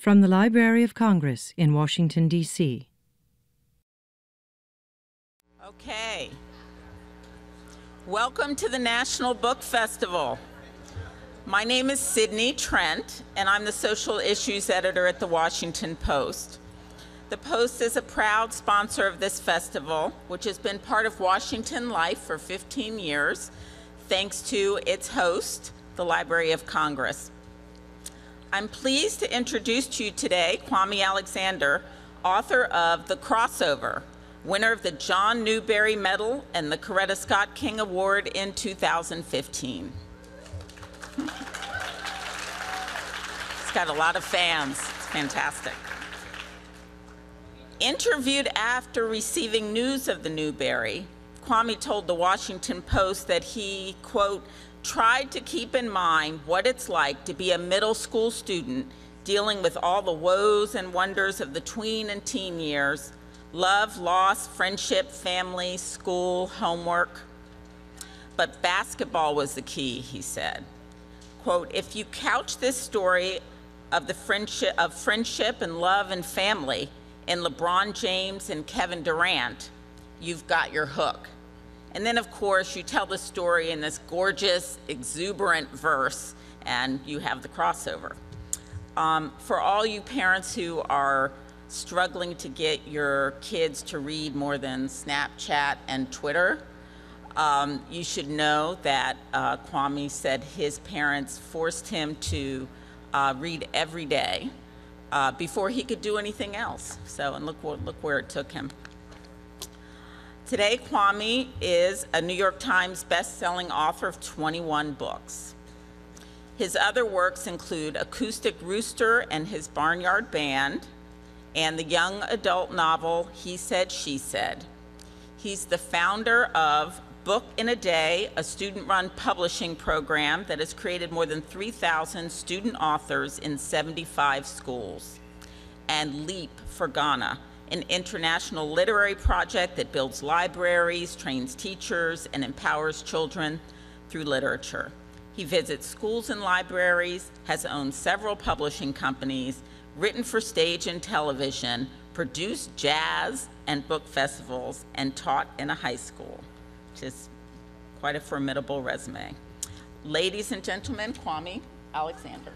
From the Library of Congress in Washington, D.C. Okay. Welcome to the National Book Festival. My name is Sydney Trent, and I'm the social issues editor at the Washington Post. The Post is a proud sponsor of this festival, which has been part of Washington life for 15 years, thanks to its host, the Library of Congress. I'm pleased to introduce to you today Kwame Alexander, author of The Crossover, winner of the John Newbery Medal and the Coretta Scott King Award in 2015. It's got a lot of fans. It's fantastic. Interviewed after receiving news of the Newbery, Kwame told the Washington Post that he, quote, tried to keep in mind what it's like to be a middle school student dealing with all the woes and wonders of the tween and teen years love, loss, friendship, family, school, homework. But basketball was the key, he said. Quote, if you couch this story of the friendship of friendship and love and family in LeBron James and Kevin Durant, you've got your hook. And then, of course, you tell the story in this gorgeous, exuberant verse, and you have the crossover. Um, for all you parents who are struggling to get your kids to read more than Snapchat and Twitter, um, you should know that uh, Kwame said his parents forced him to uh, read every day uh, before he could do anything else. So, and look, look where it took him. Today, Kwame is a New York Times best-selling author of 21 books. His other works include Acoustic Rooster and His Barnyard Band, and the young adult novel He Said, She Said. He's the founder of Book in a Day, a student-run publishing program that has created more than 3,000 student authors in 75 schools, and Leap for Ghana, an international literary project that builds libraries, trains teachers, and empowers children through literature. He visits schools and libraries, has owned several publishing companies, written for stage and television, produced jazz and book festivals, and taught in a high school, which is quite a formidable resume. Ladies and gentlemen, Kwame Alexander.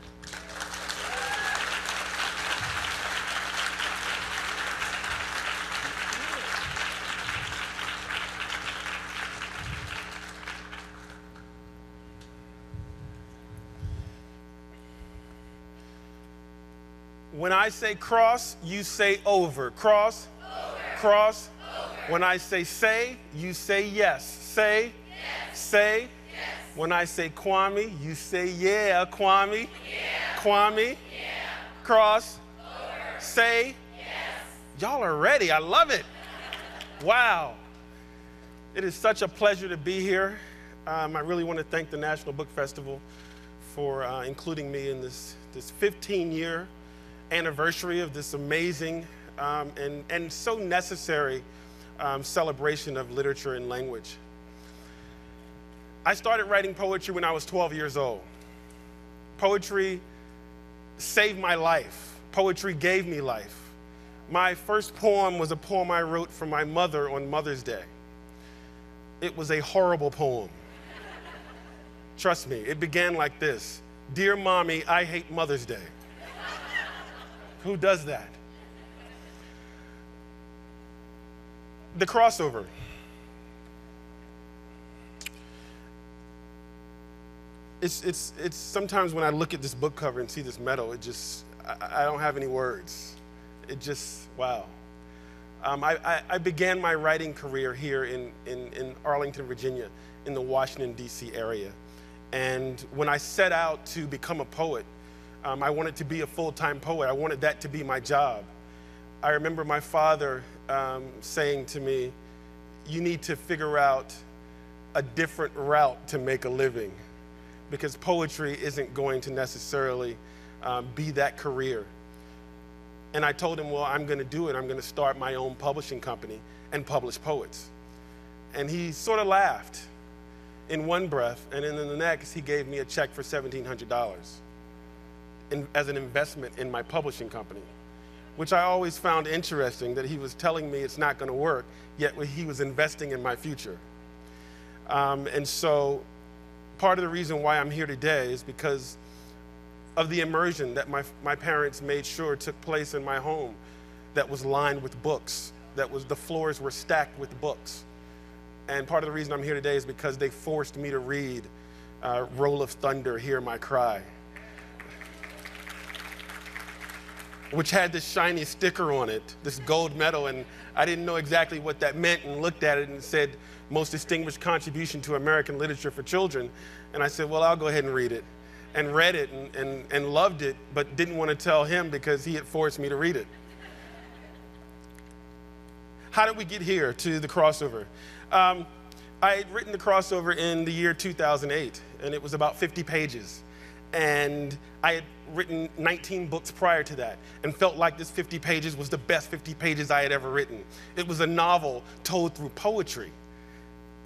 When I say cross, you say over. Cross, over. cross. Over. When I say say, you say yes. Say, yes. say. Yes. When I say Kwame, you say yeah, Kwame. Yeah. Kwame. Yeah. Cross. Over. Say. Yes. Y'all are ready. I love it. wow. It is such a pleasure to be here. Um, I really want to thank the National Book Festival for uh, including me in this, this 15 year anniversary of this amazing um, and, and so necessary um, celebration of literature and language. I started writing poetry when I was 12 years old. Poetry saved my life. Poetry gave me life. My first poem was a poem I wrote for my mother on Mother's Day. It was a horrible poem. Trust me, it began like this Dear Mommy, I hate Mother's Day. Who does that? The crossover. It's, it's, it's sometimes when I look at this book cover and see this medal, it just, I, I don't have any words. It just, wow. Um, I, I, I, began my writing career here in, in, in Arlington, Virginia, in the Washington, D.C. area. And when I set out to become a poet, um, I wanted to be a full time poet. I wanted that to be my job. I remember my father um, saying to me, You need to figure out a different route to make a living because poetry isn't going to necessarily um, be that career. And I told him, Well, I'm going to do it. I'm going to start my own publishing company and publish poets. And he sort of laughed in one breath, and then in the next, he gave me a check for $1,700 in, as an investment in my publishing company, which I always found interesting that he was telling me it's not going to work, yet he was investing in my future. Um, and so part of the reason why I'm here today is because of the immersion that my, my parents made sure took place in my home that was lined with books, that was the floors were stacked with books. And part of the reason I'm here today is because they forced me to read uh, Roll of Thunder, Hear My Cry, which had this shiny sticker on it, this gold medal, and I didn't know exactly what that meant and looked at it and said, Most Distinguished Contribution to American Literature for Children. And I said, Well, I'll go ahead and read it. And read it and, and, and loved it, but didn't want to tell him because he had forced me to read it. How did we get here to the crossover? Um, I had written the crossover in the year 2008, and it was about 50 pages. And I had written 19 books prior to that and felt like this 50 pages was the best 50 pages I had ever written. It was a novel told through poetry.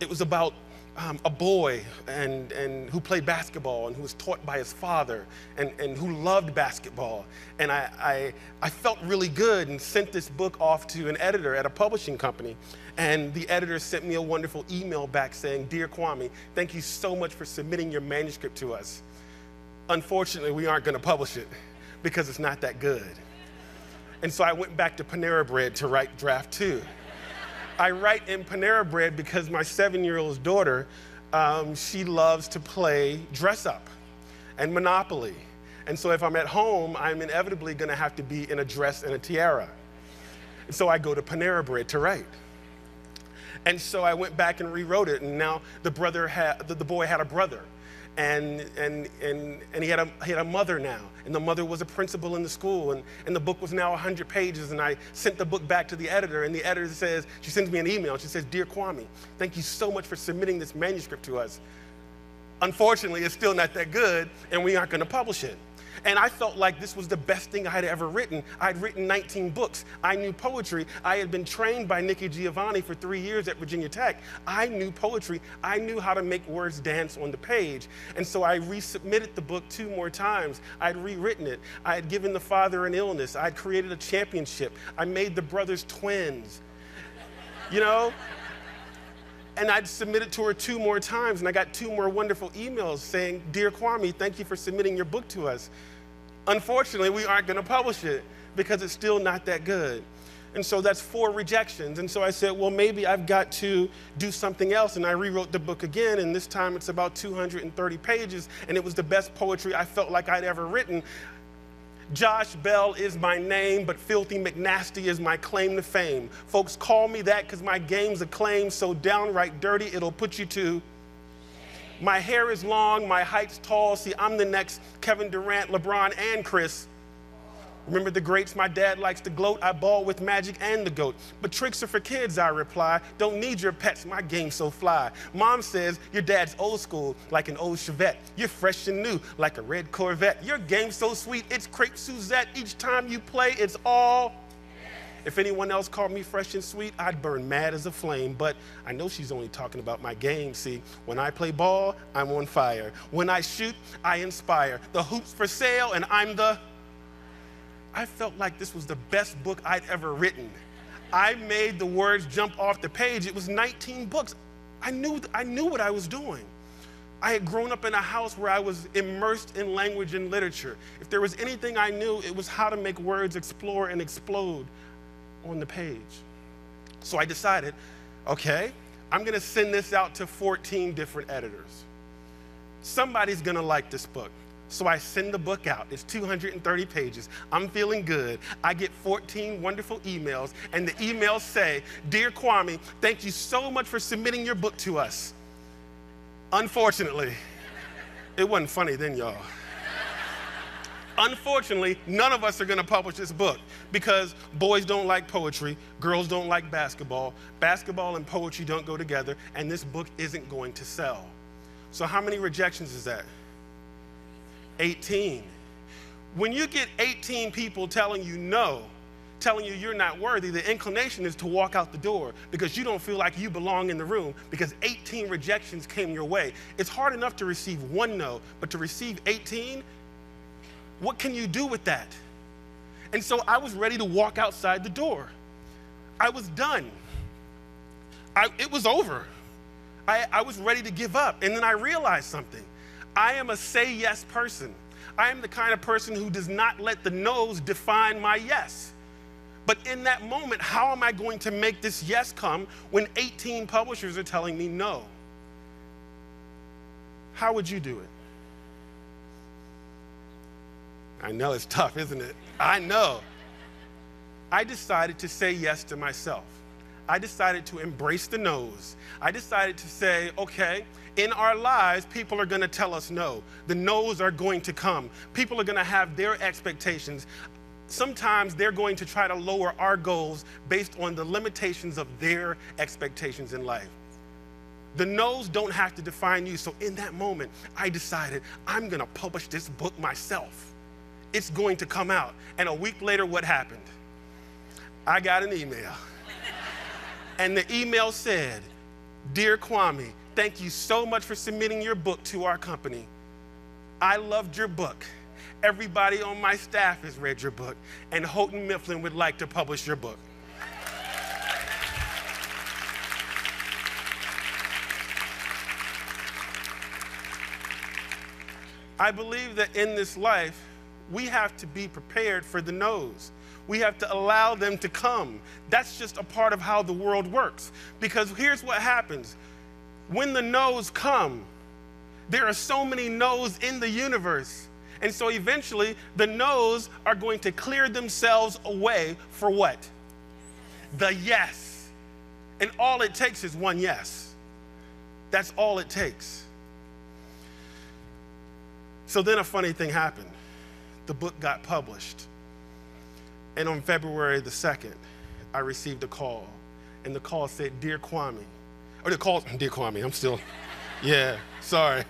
It was about um, a boy and, and who played basketball and who was taught by his father and, and who loved basketball. And I, I, I felt really good and sent this book off to an editor at a publishing company. And the editor sent me a wonderful email back saying, Dear Kwame, thank you so much for submitting your manuscript to us. Unfortunately, we aren't going to publish it because it's not that good. And so I went back to Panera Bread to write draft two. I write in Panera Bread because my seven year old daughter, um, she loves to play dress up and Monopoly. And so if I'm at home, I'm inevitably going to have to be in a dress and a tiara. And so I go to Panera Bread to write. And so I went back and rewrote it, and now the brother had, the, the boy had a brother and, and, and, and he, had a, he had a mother now, and the mother was a principal in the school, and, and the book was now 100 pages, and I sent the book back to the editor, and the editor says, she sends me an email, she says, Dear Kwame, thank you so much for submitting this manuscript to us. Unfortunately, it's still not that good, and we aren't going to publish it. And I felt like this was the best thing I had ever written. I'd written 19 books. I knew poetry. I had been trained by Nikki Giovanni for three years at Virginia Tech. I knew poetry. I knew how to make words dance on the page. And so I resubmitted the book two more times. I'd rewritten it. I had given the father an illness. I'd created a championship. I made the brothers twins. You know? And I'd submit it to her two more times, and I got two more wonderful emails saying, Dear Kwame, thank you for submitting your book to us. Unfortunately, we aren't going to publish it because it's still not that good. And so that's four rejections. And so I said, well, maybe I've got to do something else. And I rewrote the book again, and this time it's about 230 pages, and it was the best poetry I felt like I'd ever written. Josh Bell is my name, but Filthy McNasty is my claim to fame. Folks call me that because my game's a claim so downright dirty it'll put you to. My hair is long, my height's tall. See, I'm the next Kevin Durant, LeBron, and Chris. Remember the greats, my dad likes to gloat. I ball with magic and the goat. But tricks are for kids, I reply. Don't need your pets, my game's so fly. Mom says your dad's old school, like an old Chevette. You're fresh and new, like a red Corvette. Your game's so sweet, it's crepe Suzette. Each time you play, it's all. If anyone else called me fresh and sweet, I'd burn mad as a flame. But I know she's only talking about my game. See, when I play ball, I'm on fire. When I shoot, I inspire. The hoop's for sale, and I'm the I felt like this was the best book I'd ever written. I made the words jump off the page. It was 19 books. I knew, I knew what I was doing. I had grown up in a house where I was immersed in language and literature. If there was anything I knew, it was how to make words explore and explode on the page. So I decided, okay, I'm gonna send this out to 14 different editors. Somebody's gonna like this book. So I send the book out. It's 230 pages. I'm feeling good. I get 14 wonderful emails, and the emails say, Dear Kwame, thank you so much for submitting your book to us. Unfortunately, it wasn't funny then, y'all. Unfortunately, none of us are going to publish this book because boys don't like poetry, girls don't like basketball, basketball and poetry don't go together, and this book isn't going to sell. So, how many rejections is that? 18. When you get 18 people telling you no, telling you you're not worthy, the inclination is to walk out the door because you don't feel like you belong in the room because 18 rejections came your way. It's hard enough to receive one no, but to receive 18, What can you do with that? And so I was ready to walk outside the door. I was done. I, it was over. I, I was ready to give up. And then I realized something. I am a say yes person. I am the kind of person who does not let the no's define my yes. But in that moment, how am I going to make this yes come when 18 publishers are telling me no? How would you do it? I know it's tough, isn't it? I know. I decided to say yes to myself. I decided to embrace the no's. I decided to say, okay, in our lives, people are going to tell us no. The no's are going to come. People are going to have their expectations. Sometimes they're going to try to lower our goals based on the limitations of their expectations in life. The no's don't have to define you. So in that moment, I decided I'm going to publish this book myself. It's going to come out. And a week later, what happened? I got an email. And the email said, Dear Kwame, thank you so much for submitting your book to our company. I loved your book. Everybody on my staff has read your book, and Houghton Mifflin would like to publish your book. I believe that in this life, we have to be prepared for the no's. We have to allow them to come. That's just a part of how the world works. Because here's what happens when the no's come, there are so many no's in the universe. And so eventually, the no's are going to clear themselves away for what? The yes. And all it takes is one yes. That's all it takes. So then a funny thing happened. The book got published. And on February the 2nd, I received a call. And the call said, Dear Kwame. Or the call, Dear Kwame, I'm still, yeah, sorry.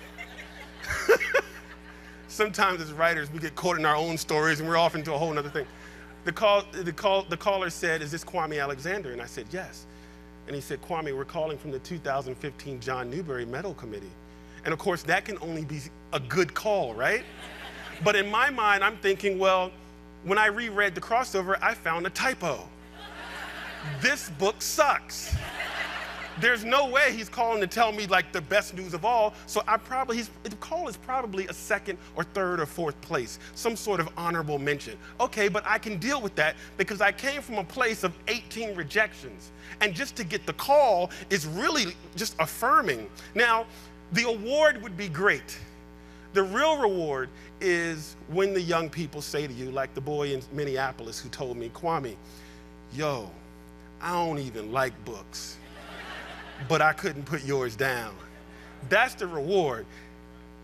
Sometimes as writers, we get caught in our own stories and we're off into a whole other thing. The, call, the, call, the caller said, Is this Kwame Alexander? And I said, Yes. And he said, Kwame, we're calling from the 2015 John Newbery Medal Committee. And of course, that can only be a good call, right? But in my mind, I'm thinking, well, when I reread the crossover, I found a typo. this book sucks. There's no way he's calling to tell me like the best news of all. So I probably he's the call is probably a second or third or fourth place, some sort of honorable mention. Okay, but I can deal with that because I came from a place of 18 rejections. And just to get the call is really just affirming. Now, the award would be great. The real reward is when the young people say to you, like the boy in Minneapolis who told me, Kwame, yo, I don't even like books, but I couldn't put yours down. That's the reward.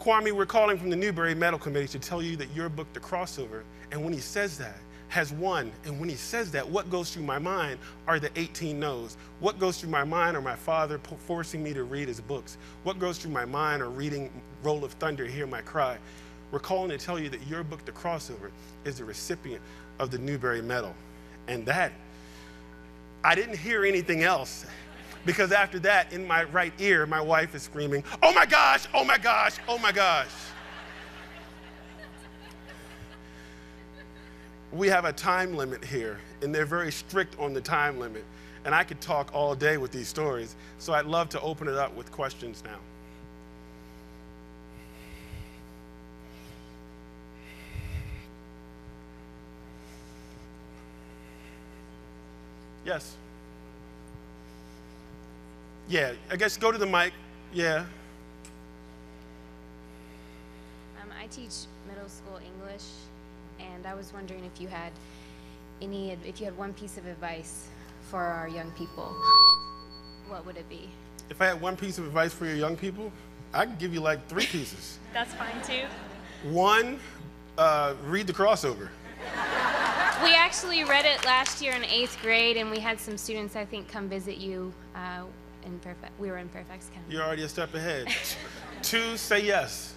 Kwame, we're calling from the Newbery Medal Committee to tell you that your book, The Crossover, and when he says that, has won. And when he says that, what goes through my mind are the 18 no's. What goes through my mind are my father forcing me to read his books. What goes through my mind are reading Roll of Thunder, Hear My Cry. We're calling to tell you that your book, The Crossover, is the recipient of the Newbery Medal. And that, I didn't hear anything else. Because after that, in my right ear, my wife is screaming, Oh my gosh, oh my gosh, oh my gosh. We have a time limit here, and they're very strict on the time limit. And I could talk all day with these stories, so I'd love to open it up with questions now. Yes. Yeah, I guess go to the mic. Yeah. Um, I teach middle school English and I was wondering if you had any, if you had one piece of advice for our young people, what would it be? If I had one piece of advice for your young people, I could give you like three pieces. That's fine too. One, uh, read the crossover. We actually read it last year in eighth grade, and we had some students, I think, come visit you uh, in Fairfax. We were in Fairfax County. You're already a step ahead. Two, say yes.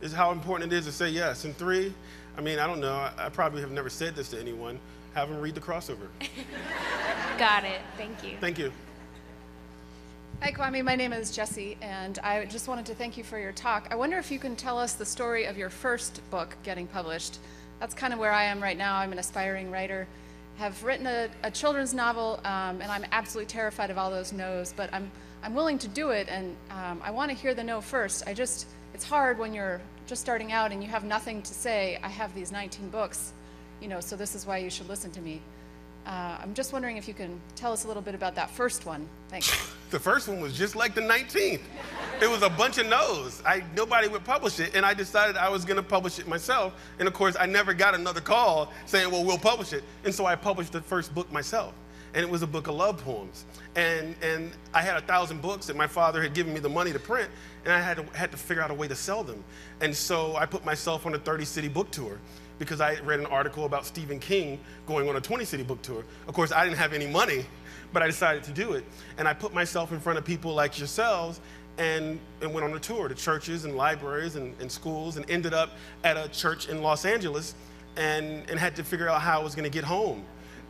This is how important it is to say yes. And three, I mean, I don't know. I, I probably have never said this to anyone. Have them read the crossover. Got it. Thank you. Thank you. Hi, Kwame. My name is Jesse, and I just wanted to thank you for your talk. I wonder if you can tell us the story of your first book getting published. That's kind of where I am right now. I'm an aspiring writer, have written a, a children's novel, um, and I'm absolutely terrified of all those no's, but I'm, I'm willing to do it, and um, I want to hear the no first. I just, it's hard when you're just starting out and you have nothing to say. I have these 19 books, you know, so this is why you should listen to me. Uh, I'm just wondering if you can tell us a little bit about that first one. Thanks. The first one was just like the 19th. It was a bunch of no's. I, nobody would publish it, and I decided I was going to publish it myself. And of course, I never got another call saying, well, we'll publish it. And so I published the first book myself. And it was a book of love poems. And, and I had a thousand books that my father had given me the money to print, and I had to, had to figure out a way to sell them. And so I put myself on a 30 city book tour because I read an article about Stephen King going on a 20 city book tour. Of course, I didn't have any money, but I decided to do it. And I put myself in front of people like yourselves and, and went on a tour to churches and libraries and, and schools and ended up at a church in Los Angeles and, and had to figure out how I was going to get home.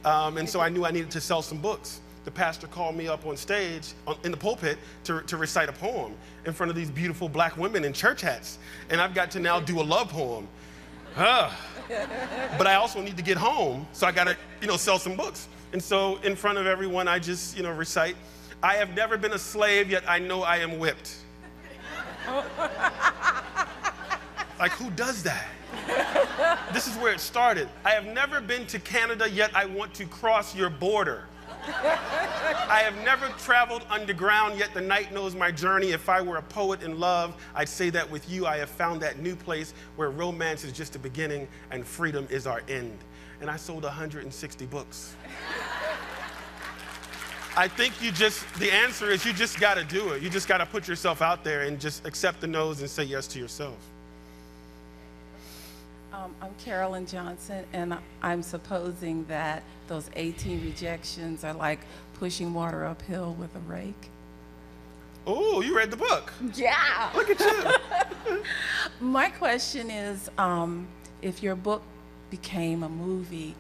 Um, and so I knew I needed to sell some books. The pastor called me up on stage on, in the pulpit to, to recite a poem in front of these beautiful black women in church hats. And I've got to now do a love poem. But I also need to get home, so I got to, you know, sell some books. And so in front of everyone, I just, you know, recite, I have never been a slave, yet I know I am whipped. like, who does that? This is where it started. I have never been to Canada, yet I want to cross your border. I have never traveled underground, yet the night knows my journey. If I were a poet in love, I'd say that with you, I have found that new place where romance is just the beginning and freedom is our end. And I sold 160 books. I think you just, the answer is you just got to do it. You just got to put yourself out there and just accept the no's and say yes to yourself. Um, I'm Carolyn Johnson, and I'm supposing that those 18 rejections are like pushing water uphill with a rake. Oh, you read the book. Yeah. Look at you. My question is um, if your book became a movie,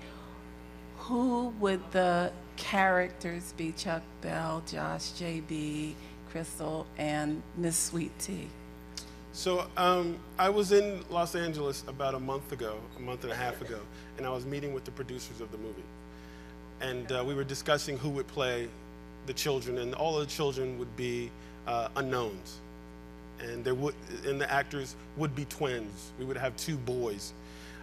who would the characters be? Chuck Bell, Josh J.B., Crystal, and Miss Sweet Tea? So um, I was in Los Angeles about a month ago, a month and a half ago, and I was meeting with the producers of the movie. And uh, we were discussing who would play the children, and all of the children would be uh, unknowns. And, there would, and the actors would be twins. We would have two boys.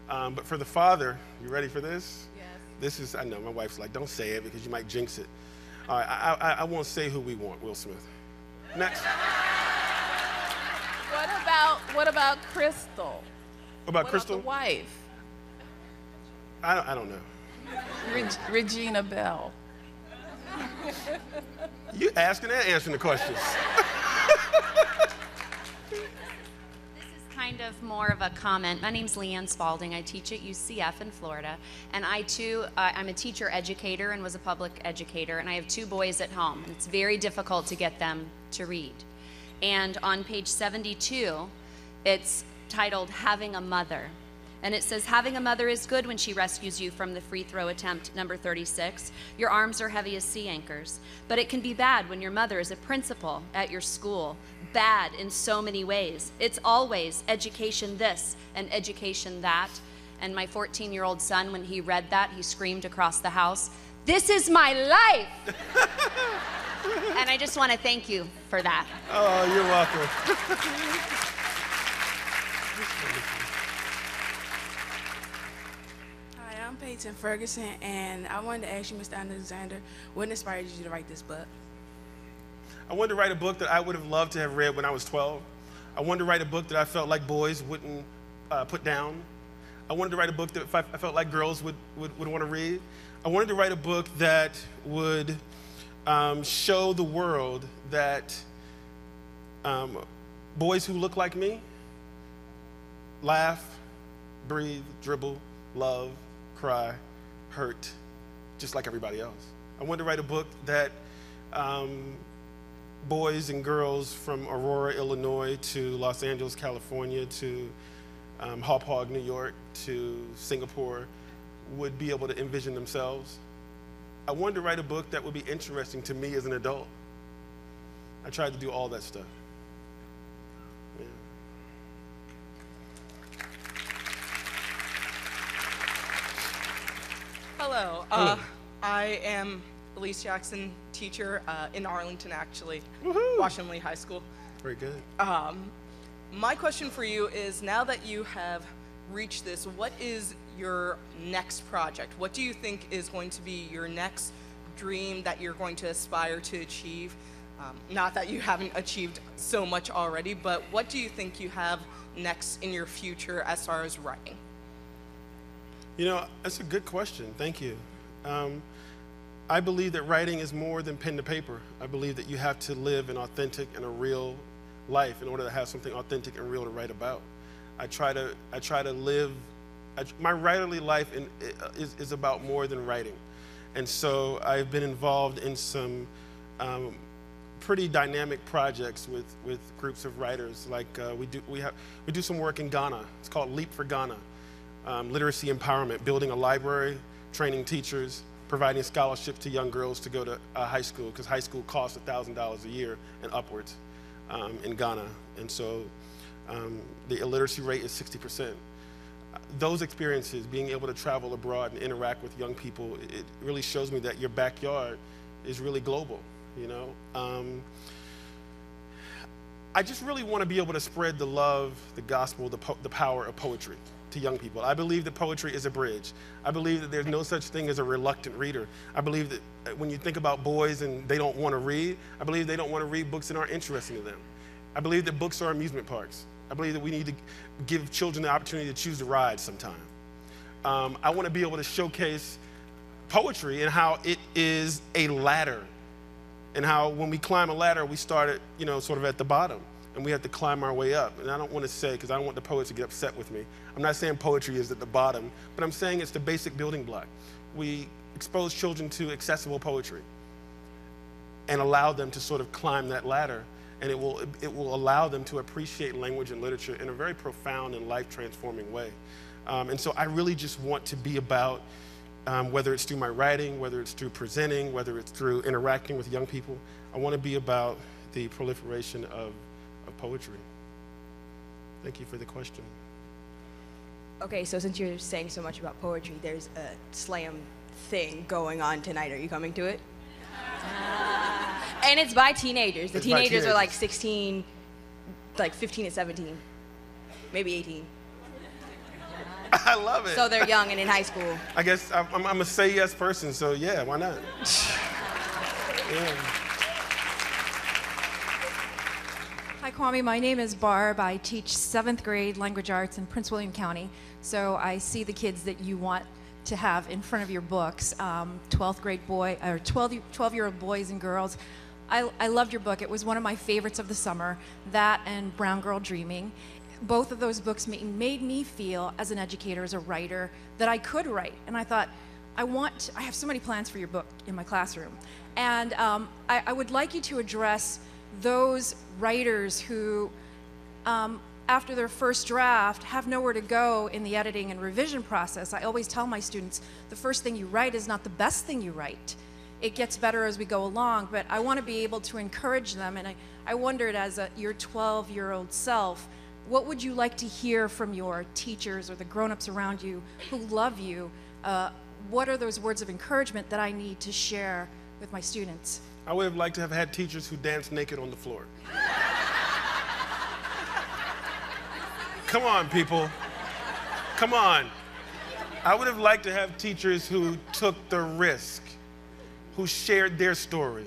Um, but for the father, you ready for this? Yes. This is, I know, my wife's like, don't say it because you might jinx it. All right, I, I, I won't say who we want, Will Smith. Next. What about what about Crystal? What about what Crystal? About the wife, I don't, I don't know. Reg- Regina Bell. You asking and answering the questions. This is kind of more of a comment. My name's Leanne Spalding. I teach at UCF in Florida. And I too, uh, I'm a teacher educator and was a public educator. And I have two boys at home. And it's very difficult to get them to read. And on page 72, it's titled Having a Mother. And it says, Having a mother is good when she rescues you from the free throw attempt number 36. Your arms are heavy as sea anchors. But it can be bad when your mother is a principal at your school. Bad in so many ways. It's always education this and education that. And my 14 year old son, when he read that, he screamed across the house, This is my life! and I just want to thank you for that. Oh, you're welcome. Hi, I'm Peyton Ferguson, and I wanted to ask you, Mr. Alexander, what inspired you to write this book? I wanted to write a book that I would have loved to have read when I was 12. I wanted to write a book that I felt like boys wouldn't uh, put down. I wanted to write a book that I felt like girls would, would, would want to read. I wanted to write a book that would um, show the world that um, boys who look like me laugh, breathe, dribble, love, cry, hurt, just like everybody else. I wanted to write a book that um, boys and girls from Aurora, Illinois to Los Angeles, California to um, Hauppauge, New York to Singapore would be able to envision themselves. I wanted to write a book that would be interesting to me as an adult. I tried to do all that stuff. Yeah. Hello. Uh, I am Elise Jackson, teacher uh, in Arlington, actually, Washington Lee High School. Very good. My question for you is now that you have reached this, what is your next project? What do you think is going to be your next dream that you're going to aspire to achieve? Um, not that you haven't achieved so much already, but what do you think you have next in your future as far as writing? You know, that's a good question. Thank you. Um, I believe that writing is more than pen to paper. I believe that you have to live an authentic and a real life in order to have something authentic and real to write about. I try to, I try to live, my writerly life in, is, is about more than writing. And so I've been involved in some um, pretty dynamic projects with, with groups of writers. Like uh, we, do, we, have, we do some work in Ghana. It's called Leap for Ghana um, literacy empowerment, building a library, training teachers, providing scholarships to young girls to go to uh, high school because high school costs $1,000 a year and upwards um, in Ghana. And so um, the illiteracy rate is 60%. Those experiences, being able to travel abroad and interact with young people, it really shows me that your backyard is really global, you know? Um, I just really want to be able to spread the love, the gospel, the, the power of poetry to young people. I believe that poetry is a bridge. I believe that there's no such thing as a reluctant reader. I believe that uh, when you think about boys and they don't want to read, I believe they don't want to read books that aren't interesting to them. I believe that books are amusement parks. I believe that we need to give children the opportunity to choose the ride sometime. Um, I want to be able to showcase poetry and how it is a ladder and how when we climb a ladder, we start at, you know, sort of at the bottom and we have to climb our way up. And I don't want to say, because I don't want the poets to get upset with me, I'm not saying poetry is at the bottom, but I'm saying it's the basic building block. We expose children to accessible poetry and allow them to sort of climb that ladder. And it will, it will allow them to appreciate language and literature in a very profound and life transforming way. Um, and so I really just want to be about um, whether it's through my writing, whether it's through presenting, whether it's through interacting with young people. I want to be about the proliferation of, of poetry. Thank you for the question. Okay, so since you're saying so much about poetry, there's a slam thing going on tonight. Are you coming to it? and it's by teenagers. The It's by teenagers, are like 16, like 15 and 17, maybe 18. I love it. So they're young and in high school. I guess I'm, I'm, I'm a say yes person, so yeah, why not? yeah. Hi, Kwame. My name is Barb. I teach seventh grade language arts in Prince William County. So I see the kids that you want to have in front of your books. Um, 12th grade boy or 12 12 year old boys and girls. I, I loved your book. It was one of my favorites of the summer. That and Brown Girl Dreaming. Both of those books made, made me feel, as an educator, as a writer, that I could write. And I thought, I want, I have so many plans for your book in my classroom. And um, I, I would like you to address those writers who, um, after their first draft, have nowhere to go in the editing and revision process. I always tell my students the first thing you write is not the best thing you write. It gets better as we go along, but I want to be able to encourage them. And I, I wondered, as a, your 12 year old self, what would you like to hear from your teachers or the grown ups around you who love you? Uh, what are those words of encouragement that I need to share with my students? I would have liked to have had teachers who danced naked on the floor. Come on, people. Come on. I would have liked to have teachers who took the risk, who shared their story,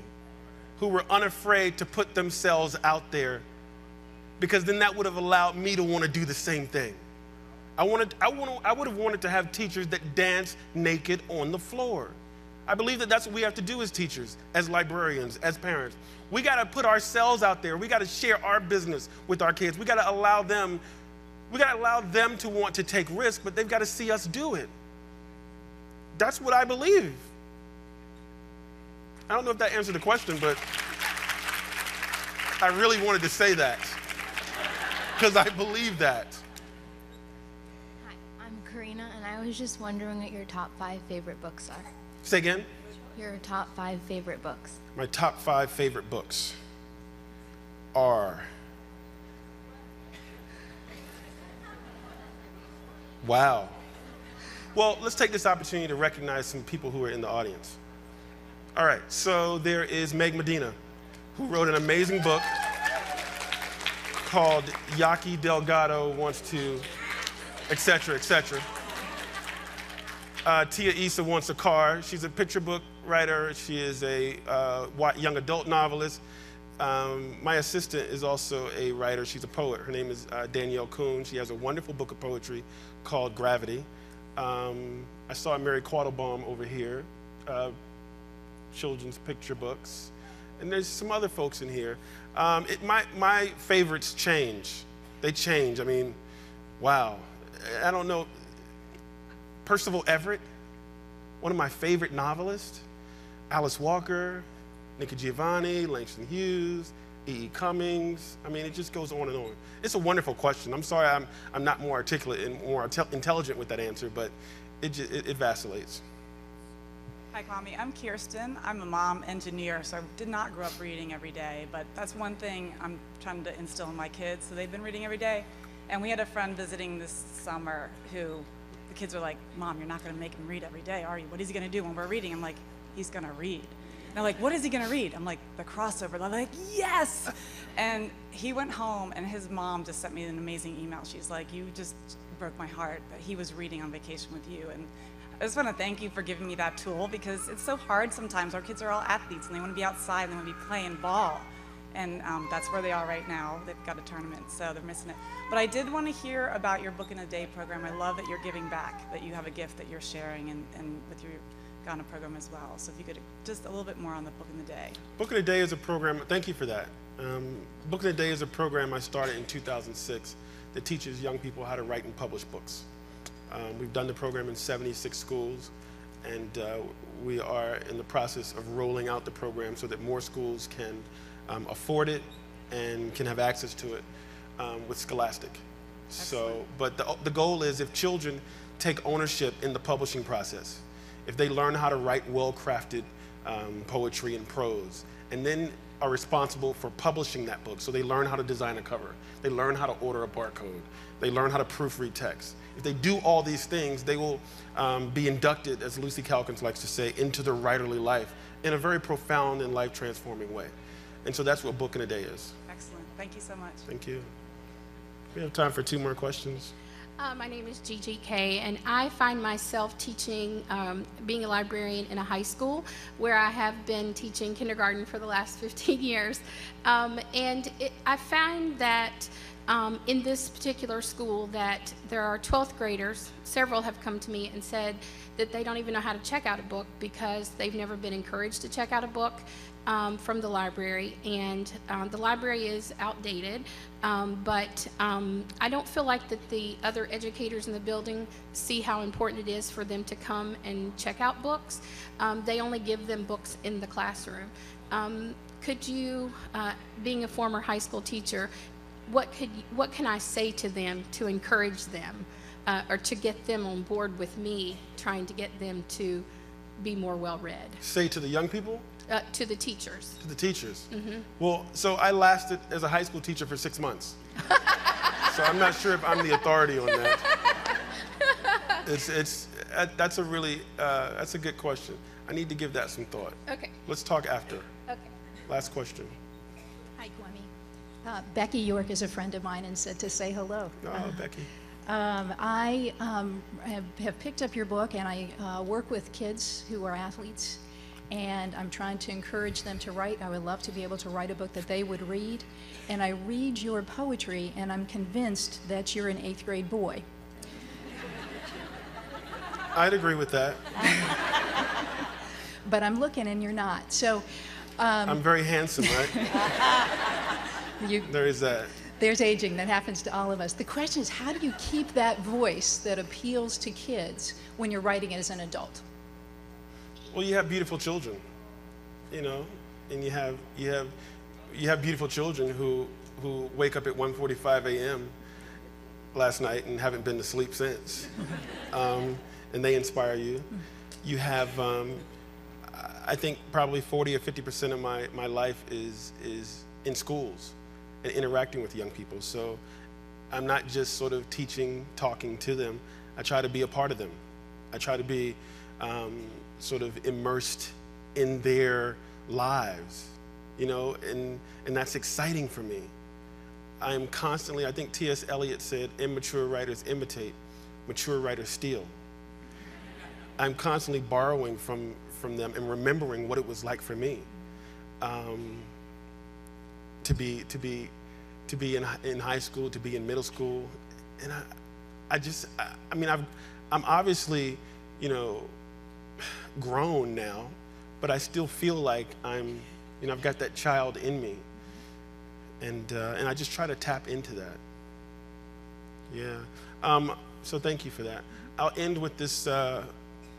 who were unafraid to put themselves out there, because then that would have allowed me to want to do the same thing. I, wanted, I, want I would have wanted to have teachers that dance naked on the floor. I believe that that's what we have to do as teachers, as librarians, as parents. We got to put ourselves out there. We got to share our business with our kids. We got to allow them we got to allow them to want to take risks, but they've got to see us do it. That's what I believe. I don't know if that answered the question, but I really wanted to say that because I believe that. Hi, I'm Karina, and I was just wondering what your top five favorite books are. Say again. Your top five favorite books. My top five favorite books. are. Wow. Well, let's take this opportunity to recognize some people who are in the audience. All right, so there is Meg Medina, who wrote an amazing book called Yaqui Delgado Wants to, etc., etc. Uh, Tia Isa wants a car. She's a picture book writer. She is a uh, young adult novelist. Um, my assistant is also a writer. She's a poet. Her name is uh, Danielle Kuhn. She has a wonderful book of poetry called Gravity. Um, I saw Mary Quattlebaum over here, uh, children's picture books. And there's some other folks in here. Um, it, my, my favorites change. They change. I mean, wow. I don't know. Percival Everett, one of my favorite novelists, Alice Walker, Nikki Giovanni, Langston Hughes, E.E. E. Cummings. I mean, it just goes on and on. It's a wonderful question. I'm sorry I'm, I'm not more articulate and more intelligent with that answer, but it, it, it vacillates. Hi, Kwame. I'm Kirsten. I'm a mom engineer, so I did not grow up reading every day, but that's one thing I'm trying to instill in my kids. So they've been reading every day. And we had a friend visiting this summer who the kids were like, Mom, you're not going to make him read every day, are you? What is he going to do when we're reading? I'm like, He's going to read. And they're like, What is he going to read? I'm like, The crossover. They're like, Yes! And he went home, and his mom just sent me an amazing email. She's like, You just broke my heart that he was reading on vacation with you. And I just want to thank you for giving me that tool because it's so hard sometimes. Our kids are all athletes and they want to be outside and they want to be playing ball. And um, that's where they are right now. They've got a tournament, so they're missing it. But I did want to hear about your Book in a Day program. I love that you're giving back, that you have a gift that you're sharing and, and with your Ghana program as well. So if you could just a little bit more on the Book in the Day. Book in a Day is a program, thank you for that. Um, Book in a Day is a program I started in 2006 that teaches young people how to write and publish books. Um, we've done the program in 76 schools, and uh, we are in the process of rolling out the program so that more schools can um, afford it and can have access to it um, with Scholastic. So, but the, the goal is if children take ownership in the publishing process, if they learn how to write well-crafted um, poetry and prose, and then are responsible for publishing that book. So they learn how to design a cover. They learn how to order a barcode. They learn how to proofread text. If they do all these things, they will um, be inducted, as Lucy Calkins likes to say, into the writerly life in a very profound and life transforming way. And so that's what Book in a Day is. Excellent. Thank you so much. Thank you. We have time for two more questions. Uh, my name is Gigi K, and I find myself teaching, um, being a librarian in a high school where I have been teaching kindergarten for the last 15 years. Um, and it, I find that um, in this particular school that there are 12th graders, several have come to me and said that they don't even know how to check out a book because they've never been encouraged to check out a book um, from the library, and um, the library is outdated. Um, but um, I don't feel like that the other educators in the building see how important it is for them to come and check out books. Um, they only give them books in the classroom. Could you, uh, being a former high school teacher, what could what can I say to them to encourage them, uh, or to get them on board with me, trying to get them to be more well read? Say to the young people? Uh, to the teachers. To the teachers. Mm-hmm. Well, so I lasted as a high school teacher for six months. so I'm not sure if I'm the authority on that. It's, it's, uh, that's a really, uh, that's a good question. I need to give that some thought. Okay. Let's talk after. Okay. Last question. Uh, Becky York is a friend of mine and said to say hello. Oh, Uh, Becky. um, I um, have, have picked up your book and I uh, work with kids who are athletes and I'm trying to encourage them to write. I would love to be able to write a book that they would read. And I read your poetry and I'm convinced that you're an eighth grade boy. I'd agree with that. But I'm looking and you're not. So um, I'm very handsome, right? you, there is that. there's aging that happens to all of us. The question is, how do you keep that voice that appeals to kids when you're writing it as an adult? Well, you have beautiful children, you know, and you have you have you have beautiful children who who wake up at 1:45 a.m. last night and haven't been to sleep since, um, and they inspire you. You have, um, I think, probably 40 or 50 percent of my my life is is in schools, and interacting with young people. So I'm not just sort of teaching, talking to them. I try to be a part of them. I try to be um, sort of immersed in their lives, you know, and, and that's exciting for me. I'm constantly, I think T.S. Eliot said, immature writers imitate, mature writers steal. I'm constantly borrowing from, from them and remembering what it was like for me um, to be, to be, to be in, in high school, to be in middle school. And I, I just, I, I mean, I've, I'm obviously, you know, grown now, but I still feel like I'm, you know, I've got that child in me. And, uh, and I just try to tap into that. Yeah. Um, so thank you for that. I'll end with this uh,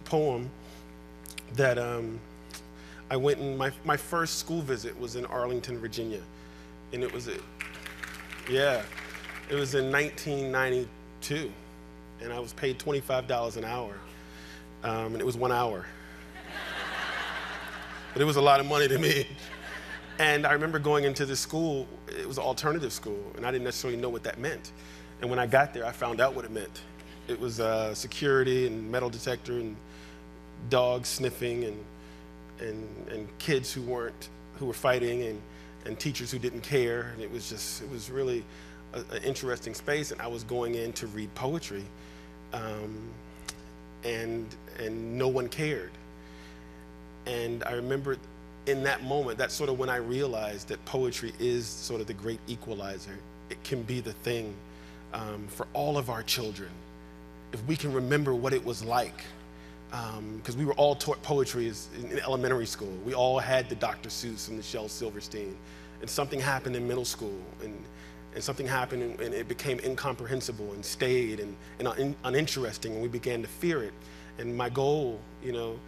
poem that um, I went in, my, my first school visit was in Arlington, Virginia. And it was, a, yeah, it was in 1992. And I was paid $25 an hour. Um, and it was one hour. but it was a lot of money to me. And I remember going into this school, it was an alternative school, and I didn't necessarily know what that meant. And when I got there, I found out what it meant. It was uh, security and metal detector and dogs sniffing and, and, and kids who weren't, who were fighting and, and teachers who didn't care. And it was just, it was really an interesting space. And I was going in to read poetry, um, and, and no one cared. And I remember in that moment, that's sort of when I realized that poetry is sort of the great equalizer. It can be the thing um, for all of our children. If we can remember what it was like, because um, we were all taught poetry in, elementary school. We all had the Dr. Seuss and the Shel Silverstein. And something happened in middle school, and, and something happened, and, and it became incomprehensible and stayed and, and un, uninteresting, and we began to fear it. And my goal, you know,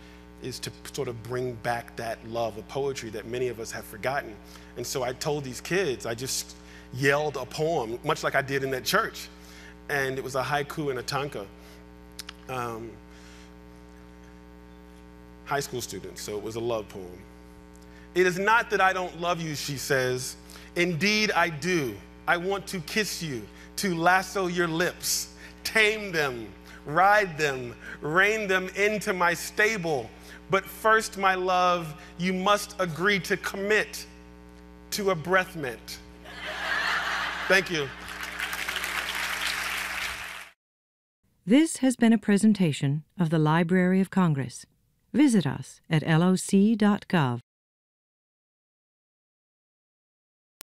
is to sort of bring back that love of poetry that many of us have forgotten. And so I told these kids, I just yelled a poem, much like I did in that church. And it was a haiku and a tanka. Um, high school students, so it was a love poem. It is not that I don't love you, she says. Indeed, I do. I want to kiss you, to lasso your lips, tame them, ride them, rein them into my stable but first, my love, you must agree to commit to a breath mint. Thank you. This has been a presentation of the Library of Congress. Visit us at loc.gov.